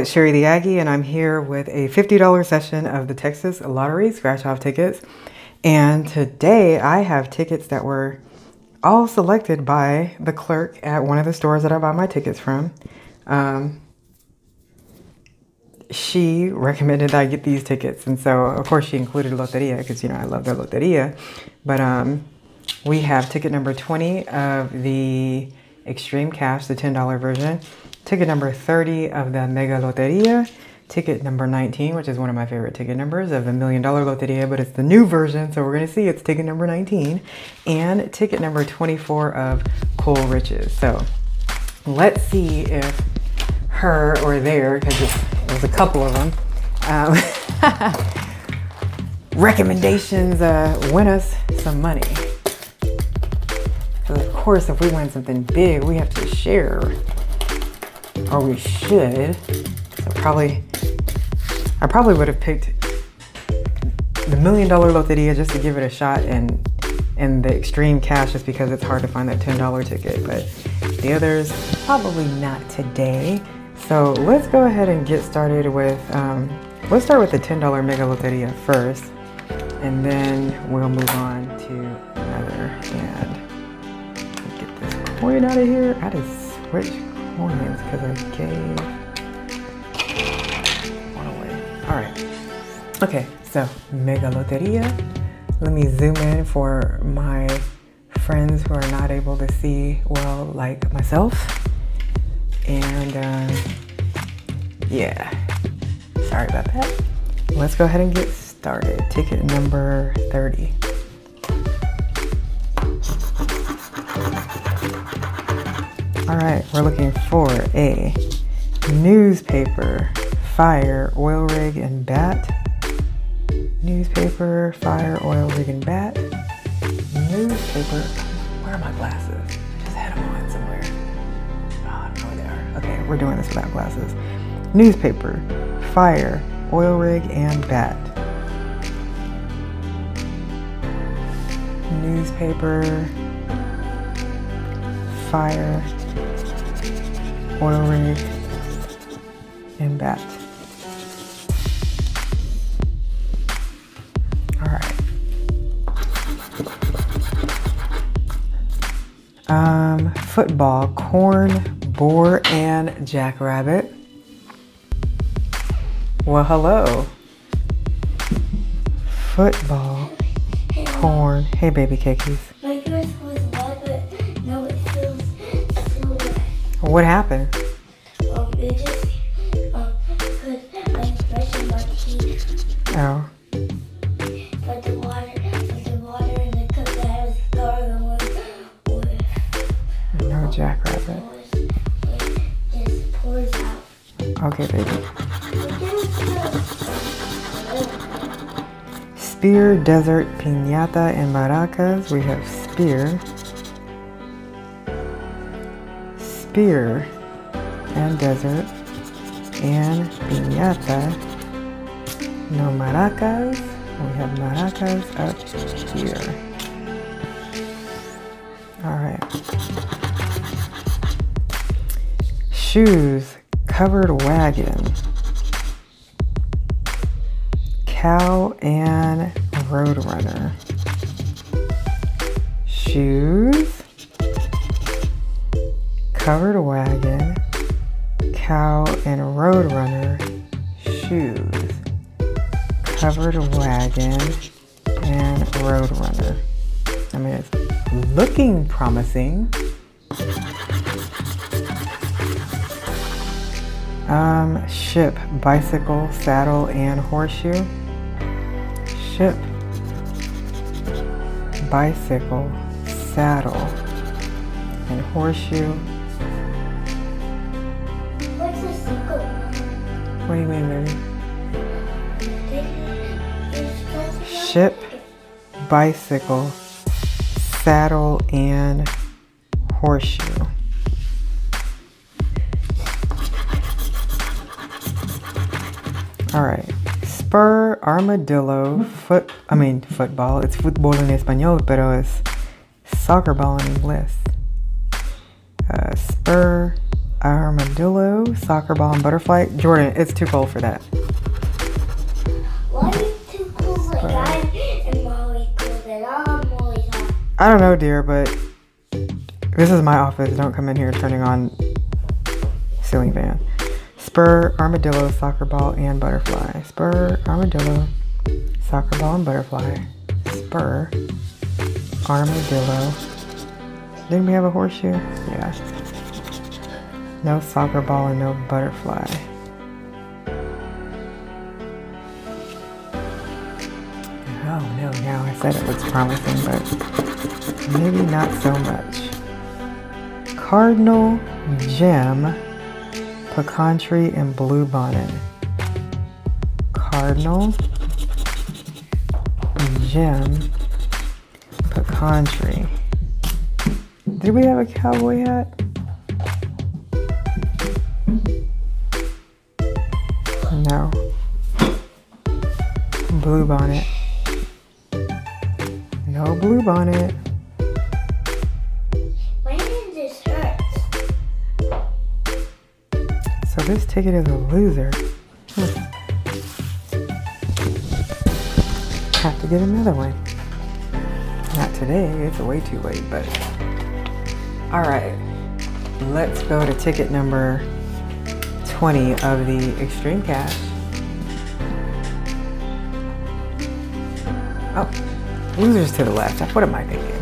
it's Sherry the Aggie, and I'm here with a $50 session of the Texas Lottery scratch off tickets. And today I have tickets that were all selected by the clerk at one of the stores that I buy my tickets from. Um, she recommended that I get these tickets, and so of course she included Loteria because you know I love their Loteria. But um, we have ticket number 20 of the Extreme Cash, the $10 version ticket number 30 of the Mega Loteria, ticket number 19, which is one of my favorite ticket numbers of the Million Dollar Loteria, but it's the new version, so we're going to see it's ticket number 19, and ticket number 24 of Cool Riches. So let's see if her or there, because was a couple of them, um, recommendations uh, win us some money. Of course, if we win something big, we have to share or we should. Probably, I probably would have picked the million dollar loteria just to give it a shot and and the extreme cash just because it's hard to find that $10 ticket. But the others, probably not today. So let's go ahead and get started with, um, let's start with the $10 Mega Loteria first. And then we'll move on to another. And get this coin out of here. I just switched coins because I gave one away. All right. Okay, so Mega Loteria. Let me zoom in for my friends who are not able to see well like myself. And uh, yeah, sorry about that. Let's go ahead and get started. Ticket number 30. All right, we're looking for a newspaper, fire, oil rig, and bat. Newspaper, fire, oil rig, and bat. Newspaper. Where are my glasses? I just had them on somewhere. Oh, I don't know where they are. Okay, we're doing this without glasses. Newspaper, fire, oil rig, and bat. Newspaper, fire, oil rig, and bat. All right. Um, football, corn, boar, and jackrabbit. Well, hello. Football, corn. Hey, baby cakeys. What happened? Um, it just um put like brushing my teeth, Oh, but the water, but the water in the cup that I was gargling with, with no jackrabbit. just pours out. Okay, baby. But then it's Spear, desert, piñata, and maracas. We have spear, spear, and desert, and piñata. No maracas. We have maracas up here. All right. Shoes, covered wagon cow and roadrunner. Shoes, covered wagon, cow and roadrunner. Shoes, covered wagon, and roadrunner. I mean, it's looking promising. Um, ship, bicycle, saddle, and horseshoe. Ship, bicycle, saddle, and horseshoe. What do you mean, baby? Ship. Bicycle, saddle, and horseshoe. All right. Spur, armadillo, foot, I mean, football. It's football in español, pero es soccer ball in English. Uh, spur, armadillo, soccer ball, and butterfly. Jordan, it's too cold for that. Why are you too cool for uh, guys and Molly cool then I'm Molly's hot. I don't know, dear, but this is my office. Don't come in here turning on ceiling fan. Spur, armadillo, soccer ball, and butterfly. Spur, armadillo, soccer ball, and butterfly. Spur, armadillo. Didn't we have a horseshoe? Yeah. No soccer ball and no butterfly. Oh no, now I said it looks promising, but maybe not so much. Cardinal, gem, pecan tree, and blue bonnet. Cardinal, gem, pecan tree. Did we have a cowboy hat? No. Blue bonnet. No blue bonnet. Why did this hurt? So this ticket is a loser. Hmm. Have to get another one. Not today, it's way too late, but. Alright, let's go to ticket number 20 of the Extreme Cash. Oh, losers to the left. What am I thinking?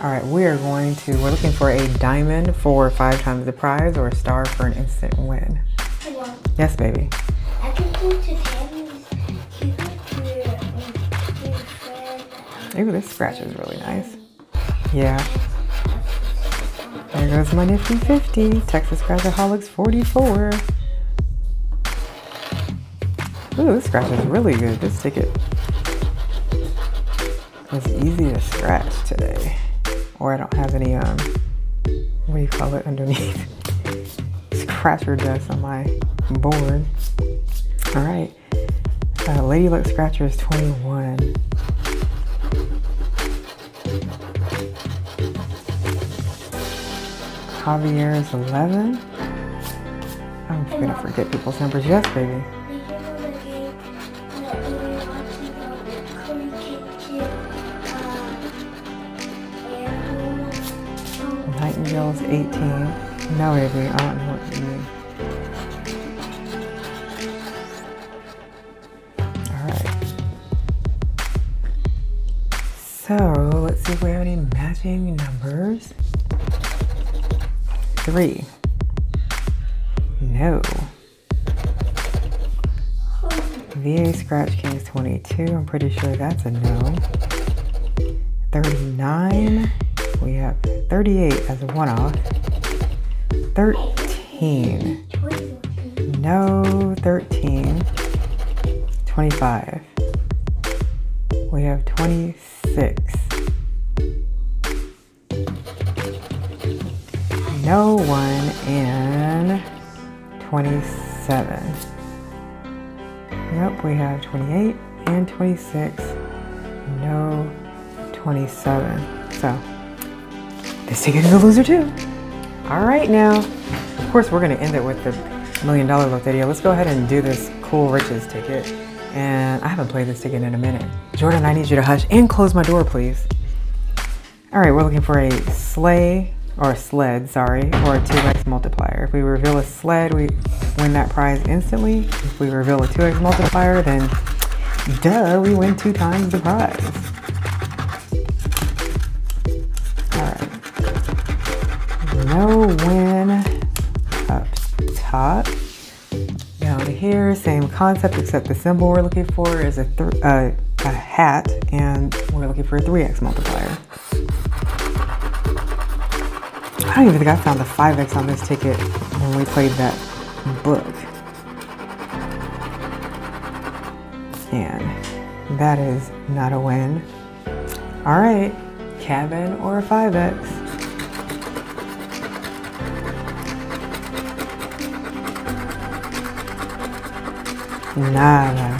All right, we are going to, we're looking for a diamond for five times the prize or a star for an instant win. On. Yes, baby. I can go to Tammy's. You go to your, your friend. Ooh, this scratch is really nice. Yeah. There goes my nifty 50. Texas Scratchaholics 44. Ooh, this scratch is really good. This ticket was easy to scratch today. Or I don't have any, um, what do you call it underneath? Scratcher dust on my board. All right. Uh, Lady Luck Scratcher is 21. Javier is 11. I'm gonna forget people's numbers. Yes, baby. Nightingale is 18. No, baby. I don't know what you mean. So, let's see if we have any matching numbers. Three. No. VA Scratch King is 22. I'm pretty sure that's a no. 39. We have 38 as a one off. 13. No, 13. 25. We have 26. No one and 27. Yep, we have 28 and 26. No 27. So, this ticket is a loser too. All right, now, of course, we're going to end it with the million dollar video. Let's go ahead and do this cool riches ticket. And I haven't played this ticket in a minute. Jordan, I need you to hush and close my door, please. All right, we're looking for a sleigh or a sled, sorry, or a 2x multiplier. If we reveal a sled, we win that prize instantly. If we reveal a 2x multiplier, then duh, we win two times the prize. All right. No win up top. Down here, same concept, except the symbol we're looking for is a, uh, a hat, and we're looking for a 3x multiplier. I don't even think I found the 5x on this ticket when we played that book. And that is not a win. All right, cabin or a 5x. Nada.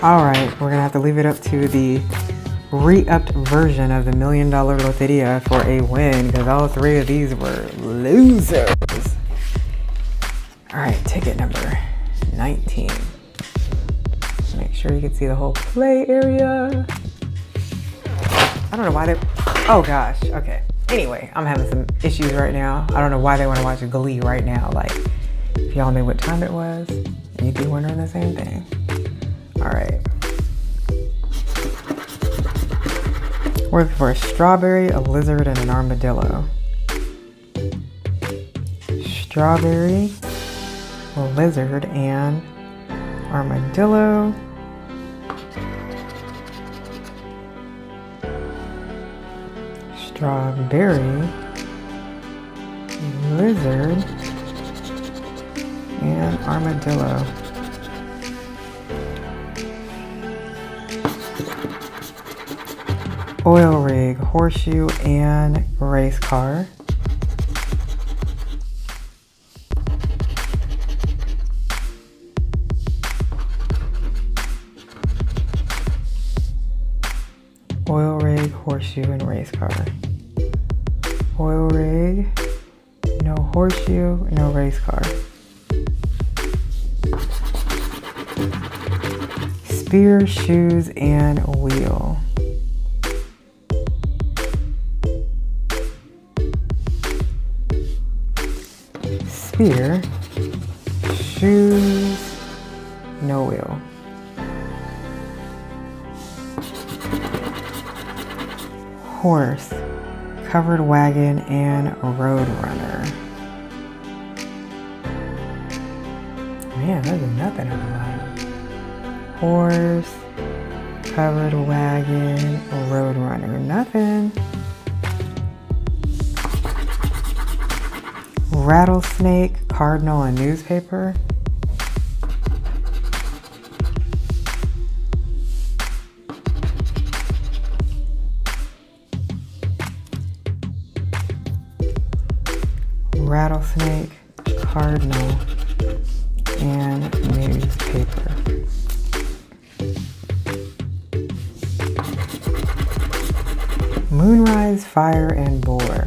All right, we're gonna have to leave it up to the re-upped version of the million dollar loteria for a win because all three of these were losers. All right, ticket number 19. Make sure you can see the whole play area. I don't know why they, oh gosh, okay. Anyway, I'm having some issues right now. I don't know why they want to watch Glee right now. Like, if y'all knew what time it was, you'd be wondering the same thing. All right. We're for a strawberry, a lizard, and an armadillo. Strawberry, lizard, and armadillo. Strawberry, lizard, and armadillo. Oil rig, horseshoe, and race car. Oil rig, horseshoe, and race car. Oil rig, no horseshoe, no race car. Spear, shoes, and wheel. Spear, shoes, no wheel. Horse, covered wagon, and road runner. Man, there's nothing on line. Horse, covered wagon, road runner. Nothing. Rattlesnake, cardinal, and newspaper. Rattlesnake, cardinal, and newspaper. Moonrise, fire, and boar.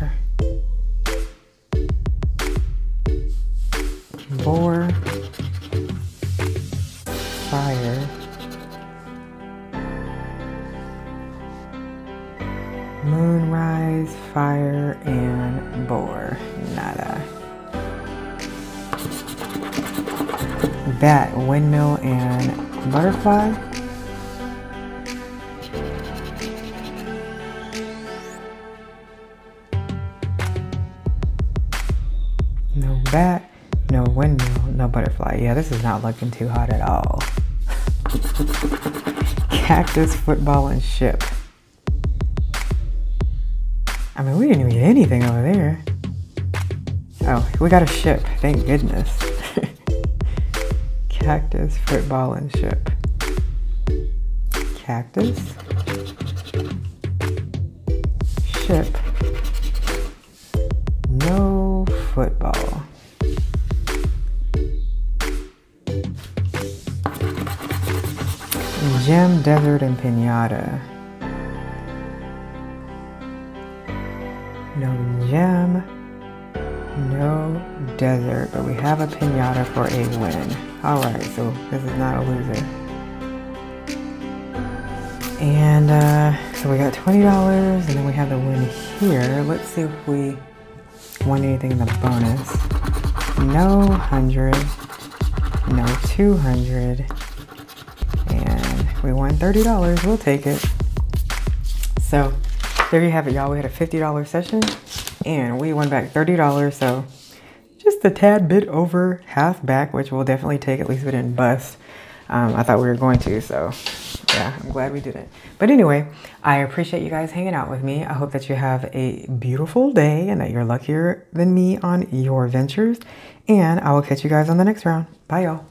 Moonrise, fire, and boar. Nada. Bat, windmill, and butterfly. No bat, no windmill, no butterfly. Yeah, this is not looking too hot at all. Cactus, football, and ship. I mean, we didn't even get anything over there. Oh, we got a ship. Thank goodness. Cactus, football, and ship. Cactus. Ship. No football. Gem, desert, and pinata. No gem, no desert, but we have a pinata for a win. Alright, so this is not a loser. And uh, so we got $20, and then we have the win here. Let's see if we won anything in the bonus. No 100, no 200, and we won $30. We'll take it. So there you have it, y'all. We had a $50 session and we won back $30. So just a tad bit over half back, which we'll definitely take. At least we didn't bust. Um, I thought we were going to, so yeah, I'm glad we didn't. But anyway, I appreciate you guys hanging out with me. I hope that you have a beautiful day and that you're luckier than me on your ventures. And I will catch you guys on the next round. Bye, y'all.